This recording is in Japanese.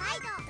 毎度